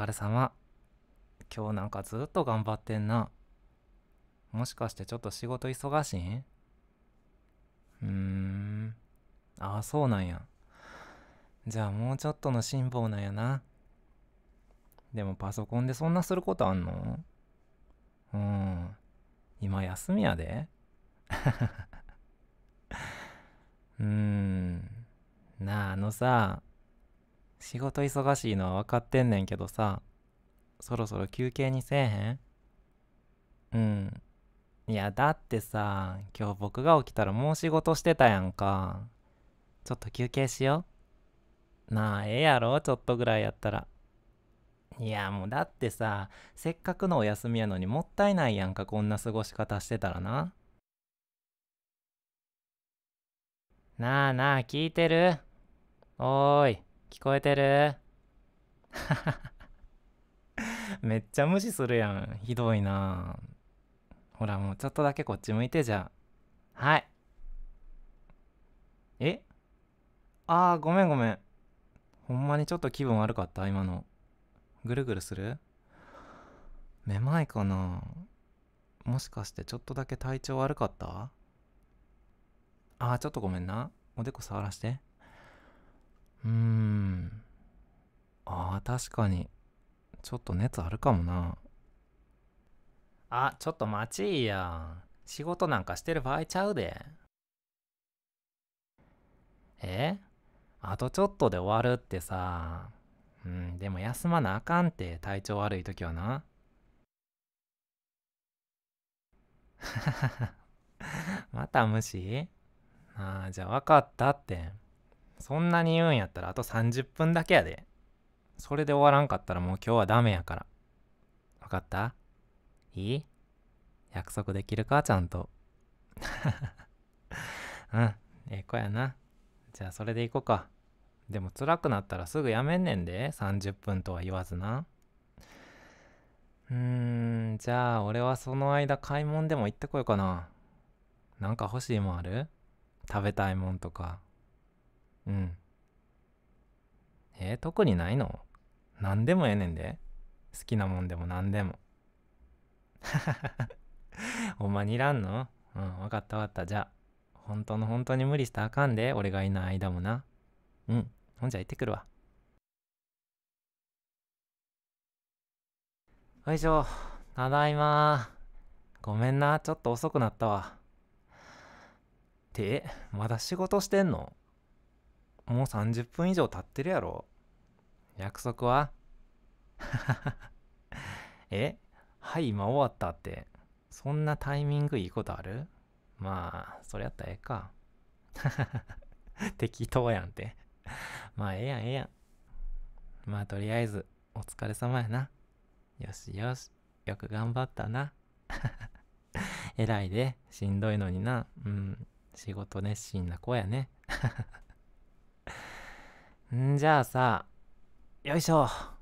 疲れ様。今日なんかずっと頑張ってんな。もしかしてちょっと仕事忙しいん？うーん。ああ、そうなんや。じゃあもうちょっとの辛抱なんやな。でもパソコンでそんなすることあんの？うん。今休みやで。うーん。なあ、あのさ、仕事忙しいのは分かってんねんけどさ、そろそろ休憩にせえへん？うん。いや、だってさ、今日僕が起きたらもう仕事してたやんか。ちょっと休憩しよう。なあ、ええやろ？ちょっとぐらいやったら。いや、もうだってさ、せっかくのお休みやのにもったいないやんか、こんな過ごし方してたらな。なあなあ、聞いてる？おーい、聞こえてる？めっちゃ無視するやん。ひどいなほら、もうちょっとだけこっち向いてじゃ。はい。え？ああ、ごめんごめん。ほんまにちょっと気分悪かった？今の。ぐるぐるする？めまいかなもしかしてちょっとだけ体調悪かった？ああ、ちょっとごめんな。おでこ触らして。うーん。ああ、確かに。ちょっと熱あるかもな。あ、ちょっと待ちいや。仕事なんかしてる場合ちゃうで。え？あとちょっとで終わるってさ。うん、でも休まなあかんって体調悪い時はな。また無視？ああ、じゃあ分かったって。そんなに言うんやったらあと30分だけやで。それで終わらんかったらもう今日はダメやから。分かった？いい？約束できるか？ちゃんと。うん、ええ子やな。じゃあそれで行こうか。でも辛くなったらすぐやめんねんで。30分とは言わずな。うーん、じゃあ俺はその間買い物でも行ってこようかな。なんか欲しいもんある？食べたいもんとか。うん。えー特にないの？何でもええねんで。好きなもんでも何でも。ほんまにいらんの？うん、わかったわかった。じゃあ、本当の本当に無理したらあかんで。俺がいない間もな。うん。ほんじゃ行ってくるわ。よいしょ。ただいまごめんな。ちょっと遅くなったわ。って、まだ仕事してんの？もう30分以上経ってるやろ。約束は？え？はい、今終わったって。そんなタイミングいいことある？まあ、それやったらええか。適当やんって。まあ、ええやん、ええやん。まあ、とりあえず、お疲れ様やな。よしよし、よく頑張ったな。偉いで、しんどいのにな。うん、仕事熱心な子やね。んじゃあさ、よいしょ。あ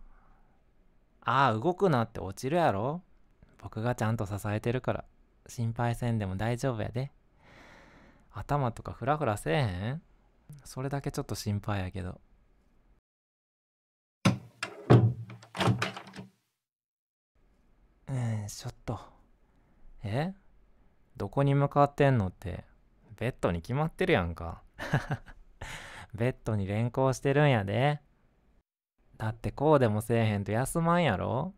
あ、動くなって落ちるやろ僕がちゃんと支えてるから、心配せんでも大丈夫やで。頭とかフラフラせえへん？それだけちょっと心配やけど。うん、ちょっと。え？どこに向かってんのって、ベッドに決まってるやんか。ベッドに連行してるんやで。だってこうでもせえへんと休まんやろ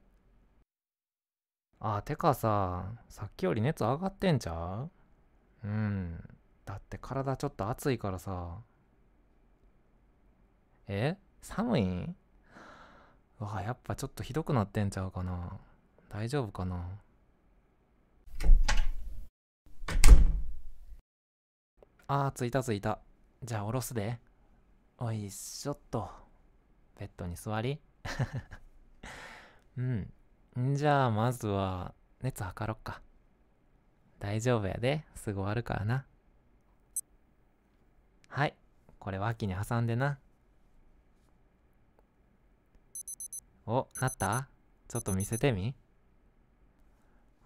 あ、てかさ、さっきより熱上がってんちゃう？うん。だって体ちょっと熱いからさ。え？寒い？んうわ、やっぱちょっとひどくなってんちゃうかな。大丈夫かな？あー、着いた着いた。じゃあ、下ろすで。おいしょっと。ベッドに座り うん。じゃあ、まずは、熱測ろっか。大丈夫やで。すぐ終わるからな。はい。これ脇に挟んでな。お、なった？ちょっと見せてみ。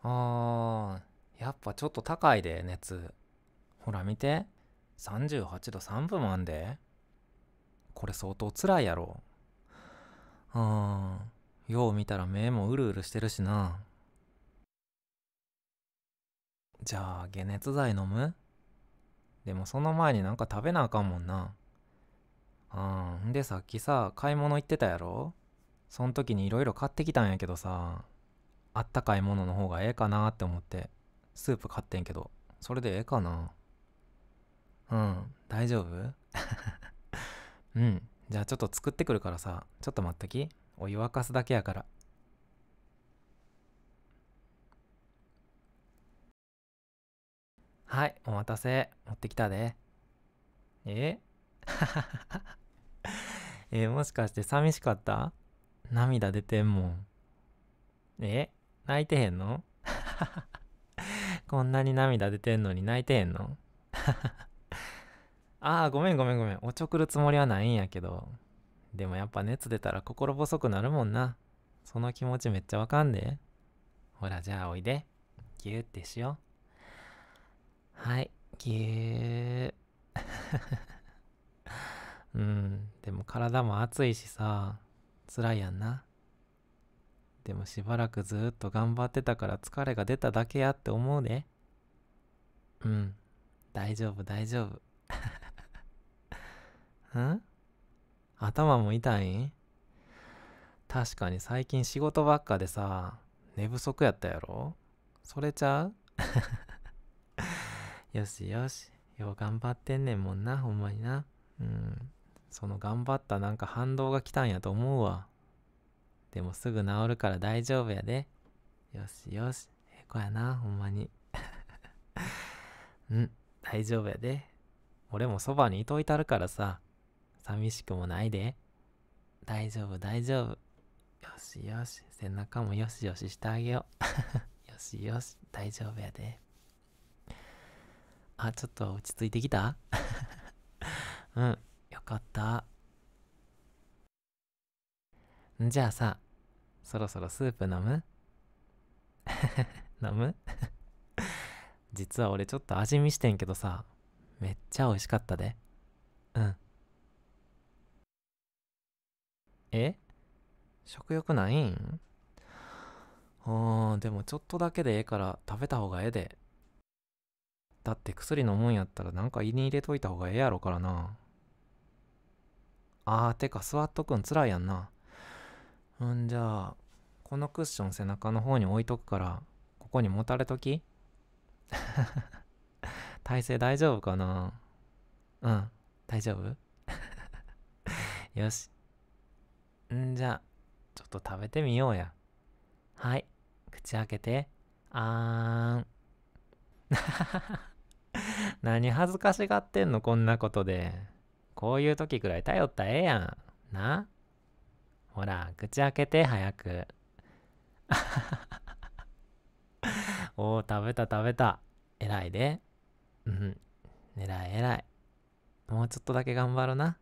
あー、やっぱちょっと高いで、熱。ほら見て。38度3分もあんで。これ相当辛いやろ。うん。よう見たら目もうるうるしてるしな。じゃあ解熱剤飲む？でもその前になんか食べなあかんもんな。うん。でさっきさ買い物行ってたやろ？そん時にいろいろ買ってきたんやけどさあったかいものの方がええかなって思ってスープ買ってんけど。それでええかな。うん。大丈夫？うん。じゃあちょっと作ってくるからさちょっと待っとき。お湯沸かすだけやから。はいお待たせ。持ってきたで。え？えもしかして寂しかった？涙出てんもん。え？泣いてへんの？こんなに涙出てんのに泣いてへんの？ああ、ごめんごめんごめん。おちょくるつもりはないんやけど。でもやっぱ熱出たら心細くなるもんな。その気持ちめっちゃわかんで。ほら、じゃあおいで。ぎゅーってしよう。はい、ぎゅー。うん、でも体も熱いしさ、辛いやんな。でもしばらくずっと頑張ってたから疲れが出ただけやって思うで。うん、大丈夫大丈夫。ん？頭も痛い？ん確かに最近仕事ばっかでさ、寝不足やったやろ？それちゃう？よしよし。よう頑張ってんねんもんな、ほんまにな。うん。その頑張ったなんか反動が来たんやと思うわ。でもすぐ治るから大丈夫やで。よしよし。ええ子やな、ほんまに。うん、大丈夫やで。俺もそばにいといたるからさ。寂しくもないで。大丈夫、大丈夫。よしよし、背中もよしよししてあげよう。よしよし、大丈夫やで。あ、ちょっと落ち着いてきた？うん、よかった。じゃあさ、そろそろスープ飲む？飲む？実は俺ちょっと味見してんけどさ、めっちゃ美味しかったで。うん。え？食欲ないん？あー、でもちょっとだけでええから食べた方がええで。だって薬飲むんやったらなんか胃に入れといた方がええやろからな。あー、てか座っとくんつらいやんな。うんじゃあ、このクッション背中の方に置いとくから、ここにもたれとき？体勢大丈夫かな？うん、大丈夫？よし。んじゃ、ちょっと食べてみようや。はい。口開けて。あーん。何恥ずかしがってんの？こんなことで。こういう時くらい頼ったらええやん。な？ほら、口開けて早く。おー、食べた食べた。偉いで。うん。偉い偉い。もうちょっとだけ頑張るな。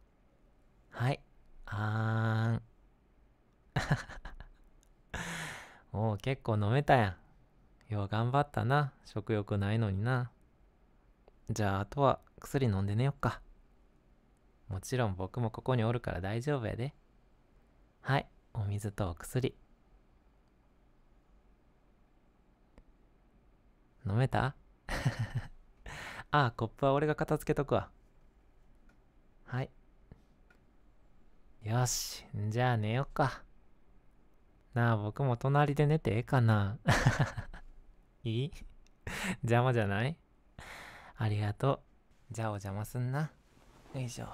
はい。あーん。おう、結構飲めたやん。よう頑張ったな。食欲ないのにな。じゃあ、あとは薬飲んで寝よっか。もちろん僕もここにおるから大丈夫やで。はい、お水とお薬。飲めた？ああ、コップは俺が片付けとくわ。はい。よし、じゃあ寝よっか。なあ、僕も隣で寝てええかな。いい？邪魔じゃない？ありがとう。じゃあお邪魔すんな。よいしょ。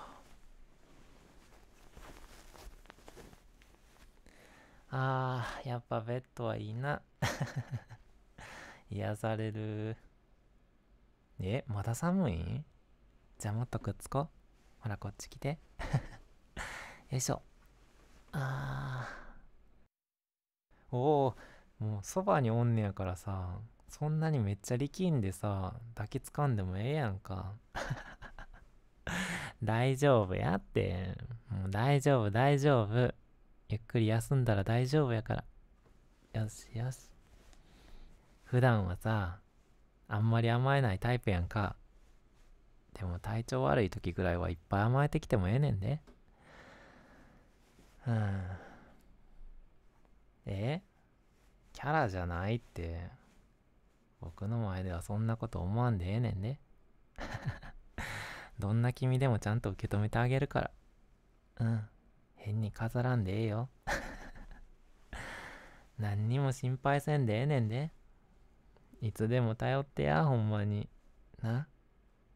あー、やっぱベッドはいいな。癒される。え、まだ寒い？じゃあもっとくっつこう。ほら、こっち来て。よいしょ。あー。おお、もうそばにおんねやからさ、そんなにめっちゃ力んでさ、抱きつかんでもええやんか。大丈夫やって。もう大丈夫、大丈夫。ゆっくり休んだら大丈夫やから。よしよし。普段はさ、あんまり甘えないタイプやんか。でも体調悪い時ぐらいはいっぱい甘えてきてもええねんで。うん。えキャラじゃないって。僕の前ではそんなこと思わんでええねんで。どんな君でもちゃんと受け止めてあげるから。うん。変に飾らんでええよ。何にも心配せんでええねんで。いつでも頼ってや、ほんまに。な。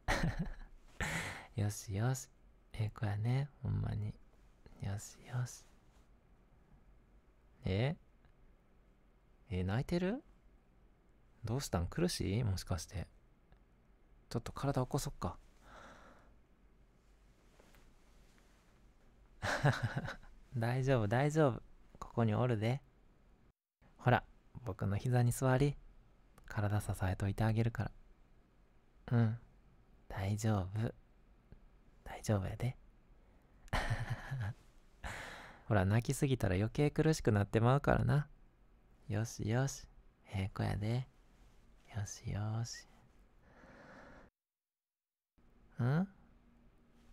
よしよし。ええ子やね、ほんまに。よしよし。ええ、泣いてる？どうしたん？苦しい？もしかして。ちょっと体起こそっか。大丈夫大丈夫。ここにおるで。ほら、僕の膝に座り。体支えといてあげるから。うん。大丈夫。大丈夫やで。ほら、泣きすぎたら余計苦しくなってまうからな。よしよし。ええ子やで。よしよし。ん？あ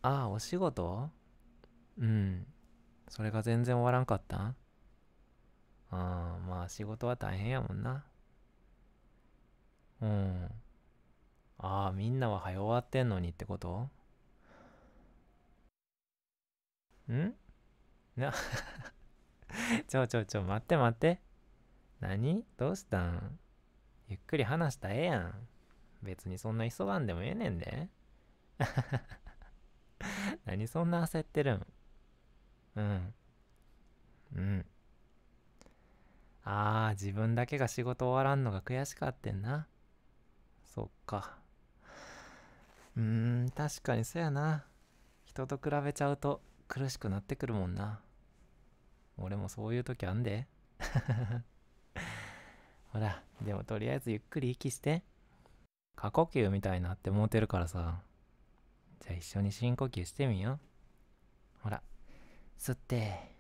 あ、お仕事？うん。それが全然終わらんかった？ああ、まあ仕事は大変やもんな。うん。ああ、みんなは早終わってんのにってこと？ん？な、ちょちょちょ、待って待って。何？どうしたん？ゆっくり話したらええやん。別にそんな急がんでもええねんで。何そんな焦ってるん？うん。うん。ああ、自分だけが仕事終わらんのが悔しかってんな。そっか。うーん、確かにそやな。人と比べちゃうと苦しくなってくるもんな。俺もそういう時あんで。ほら、でもとりあえずゆっくり息して。過呼吸みたいなってもうてるからさ。じゃあ一緒に深呼吸してみよう。ほら、吸って。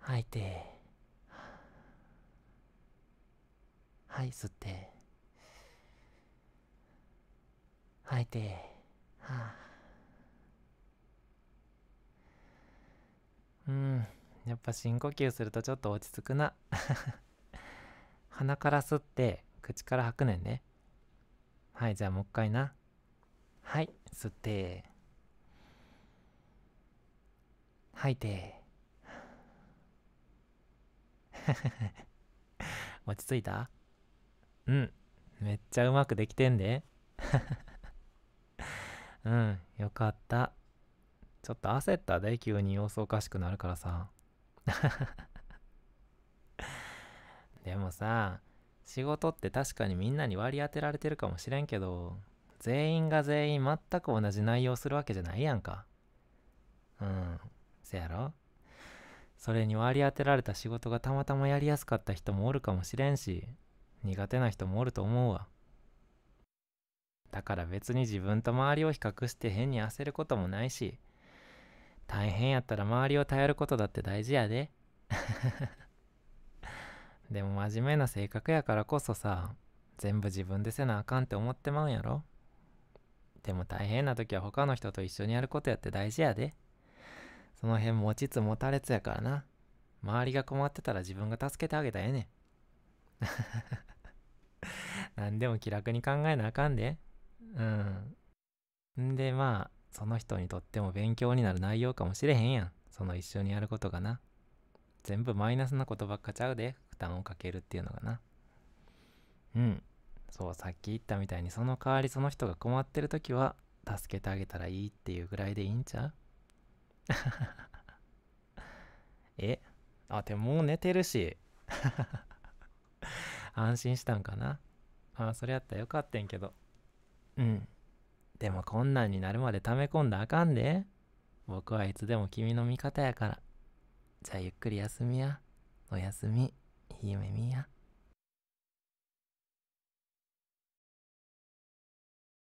吐いて。はい、吸って。吐いて。はあ、うん、やっぱ深呼吸するとちょっと落ち着くな。鼻から吸って、口から吐くねんね。はい、じゃあもう一回な。はい、吸って。吐いて。落ち着いた？うん、めっちゃうまくできてんで。うん、よかった。ちょっと焦ったで、急に様子おかしくなるからさ。でもさ、仕事って確かにみんなに割り当てられてるかもしれんけど、全員が全員全く同じ内容するわけじゃないやんか。うん、せやろ？それに割り当てられた仕事がたまたまやりやすかった人もおるかもしれんし、苦手な人もおると思うわ。だから別に自分と周りを比較して変に焦ることもないし、大変やったら周りを頼ることだって大事やで。でも真面目な性格やからこそさ、全部自分でせなあかんって思ってまうんやろでも大変な時は他の人と一緒にやることやって大事やで。その辺持ちつ持たれつやからな。周りが困ってたら自分が助けてあげたらええねん。何でも気楽に考えなあかんで。うん。んでまあ、その人にとっても勉強になる内容かもしれへんやん。その一緒にやることがな。全部マイナスなことばっかちゃうで、負担をかけるっていうのがな。うん。そう、さっき言ったみたいにその代わりその人が困ってる時は、助けてあげたらいいっていうぐらいでいいんちゃう？え？あ、でももう寝てるし。安心したんかな？あ、それやったらよかったんけど。うん。でも困難になるまで溜め込んだあかんで。僕はいつでも君の味方やから。じゃあゆっくり休みや。おやすみ。いい夢見や。